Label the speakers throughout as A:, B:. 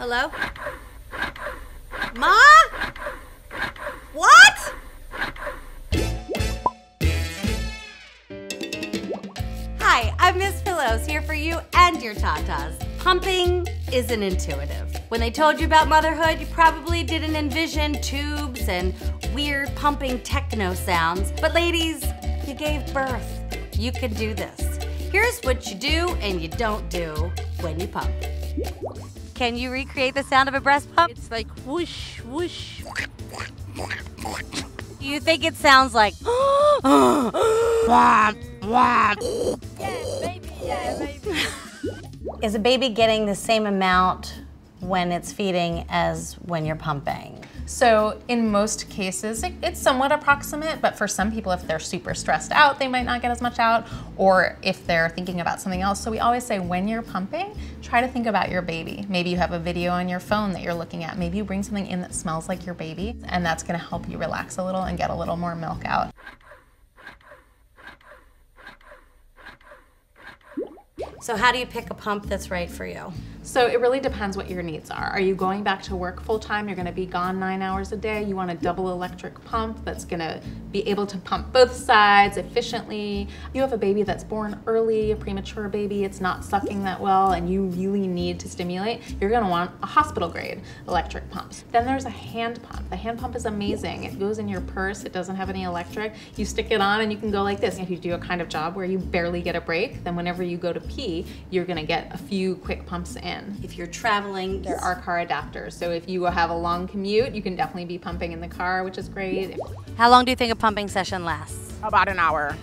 A: Hello? Ma? What? Hi, I'm Miss Pillows here for you and your tatas. Pumping isn't intuitive. When they told you about motherhood, you probably didn't envision tubes and weird pumping techno sounds. But ladies, you gave birth. You can do this. Here's what you do and you don't do when you pump. Can you recreate the sound of a breast pump?
B: It's like whoosh, whoosh.
A: Do you think it sounds like
B: Womp, womp. Yes, baby, yeah, baby.
C: Is a baby getting the same amount when it's feeding as when you're pumping?
D: So in most cases, it, it's somewhat approximate, but for some people, if they're super stressed out, they might not get as much out, or if they're thinking about something else. So we always say when you're pumping, try to think about your baby. Maybe you have a video on your phone that you're looking at. Maybe you bring something in that smells like your baby, and that's gonna help you relax a little and get a little more milk out.
C: So, how do you pick a pump that's right for you?
D: So it really depends what your needs are. Are you going back to work full time? You're gonna be gone nine hours a day. You want a double electric pump that's gonna be able to pump both sides efficiently. You have a baby that's born early, a premature baby, it's not sucking that well, and you really need to stimulate. You're gonna want a hospital grade electric pump. Then there's a hand pump. The hand pump is amazing. It goes in your purse, it doesn't have any electric. You stick it on and you can go like this. If you do a kind of job where you barely get a break, then whenever you go to pee, you're gonna get a few quick pumps in.
C: If you're traveling,
D: There are car adapters. So if you have a long commute, you can definitely be pumping in the car, which is great.
A: How long do you think a pumping session lasts?
B: About an hour.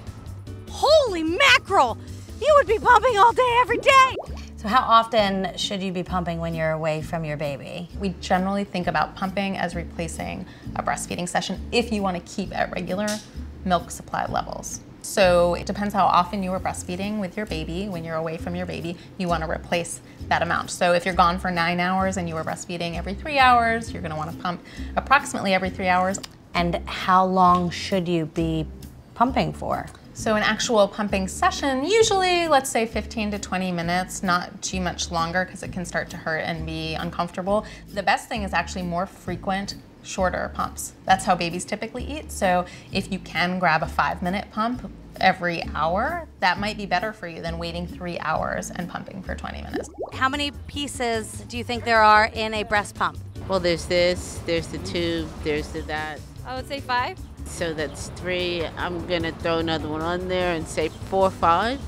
A: Holy mackerel! You would be pumping all day, every day!
C: So, how often should you be pumping when you're away from your baby?
D: We generally think about pumping as replacing a breastfeeding session if you want to keep at regular milk supply levels. So it depends how often you were breastfeeding with your baby. When you're away from your baby, you want to replace that amount. So if you're gone for nine hours and you were breastfeeding every three hours, you're going to want to pump approximately every three hours.
C: And how long should you be pumping for?
D: So an actual pumping session, usually let's say 15 to 20 minutes, not too much longer because it can start to hurt and be uncomfortable. The best thing is actually more frequent, shorter pumps. That's how babies typically eat. So if you can grab a five minute pump every hour, that might be better for you than waiting three hours and pumping for 20 minutes.
A: How many pieces do you think there are in a breast pump?
B: Well, there's this, there's the tube, there's the that.
E: I would say five.
B: So that's three. I'm gonna throw another one on there and say four, five.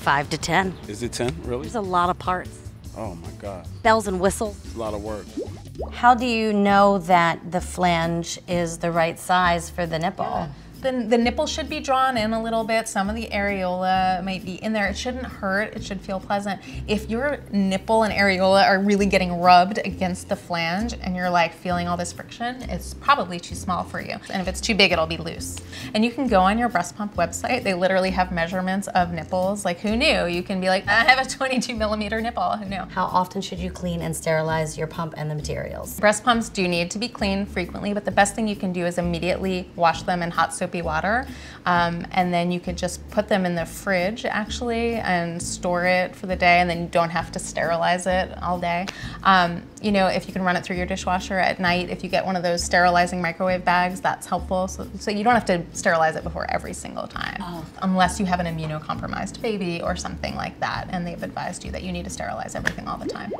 A: Five to ten.
F: Is it 10? Really?
A: There's a lot of parts.
F: Oh my God.
A: Bells and whistles.
F: It's a lot of work.
C: How do you know that the flange is the right size for the nipple?
D: The, the nipple should be drawn in a little bit. Some of the areola might be in there. It shouldn't hurt. It should feel pleasant. If your nipple and areola are really getting rubbed against the flange and you're like feeling all this friction, it's probably too small for you. And if it's too big, it'll be loose. And you can go on your breast pump website. They literally have measurements of nipples. Like who knew? You can be like, I have a 22 millimeter nipple. Who knew?
C: How often should you clean and sterilize your pump and the materials?
D: Breast pumps do need to be cleaned frequently, but the best thing you can do is immediately wash them in hot soapy water. Um, and then you could just put them in the fridge actually and store it for the day, and then you don't have to sterilize it all day. Um, you know, if you can run it through your dishwasher at night, if you get one of those sterilizing microwave bags, that's helpful. So, so you don't have to sterilize it before every single time, unless you have an immunocompromised baby or something like that, and they've advised you that you need to sterilize everything all the time.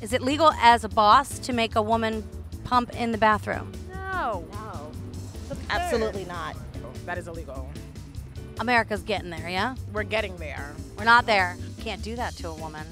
A: Is it legal as a boss to make a woman pump in the bathroom?
E: No.
G: No. Absolutely not.
E: That is illegal.
A: America's getting there, yeah?
E: We're getting there.
A: We're not there. Can't do that to a woman.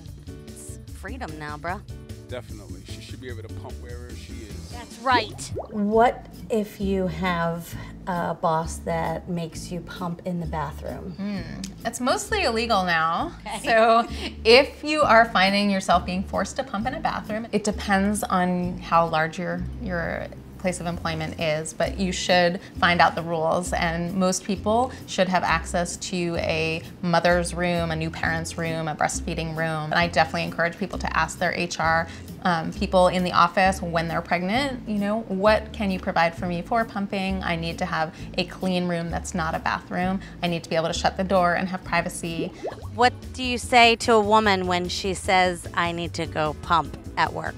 A: It's freedom now, bruh.
F: Definitely. She should be able to pump wherever she is.
A: That's right.
C: What if you have a boss that makes you pump in the bathroom?
D: Hmm, it's mostly illegal now. So if you are finding yourself being forced to pump in a bathroom, it depends on how large your your place of employment is, but you should find out the rules. And most people should have access to a mother's room, a new parent's room, a breastfeeding room. And I definitely encourage people to ask their HR um, people in the office when they're pregnant, you know, what can you provide for me for pumping? I need to have a clean room that's not a bathroom. I need to be able to shut the door and have privacy.
C: What do you say to a woman when she says, I need to go pump at work?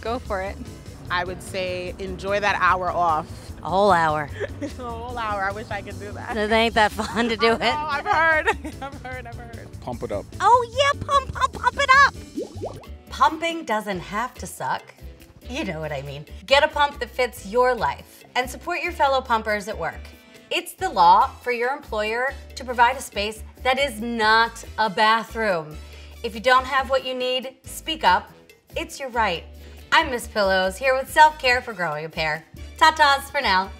E: Go for it.
G: I would say enjoy that hour off.
C: A whole hour.
G: a whole hour. I wish I could do that.
C: It ain't that fun to do it. Oh.
G: I've heard. I've heard. I've heard.
F: Pump it up.
C: Oh, yeah, pump, pump, pump it up.
A: Pumping doesn't have to suck. You know what I mean. Get a pump that fits your life and support your fellow pumpers at work. It's the law for your employer to provide a space that is not a bathroom. If you don't have what you need, speak up. It's your right. I'm Miss Pillows here with self care for growing a pair. Tatas for now.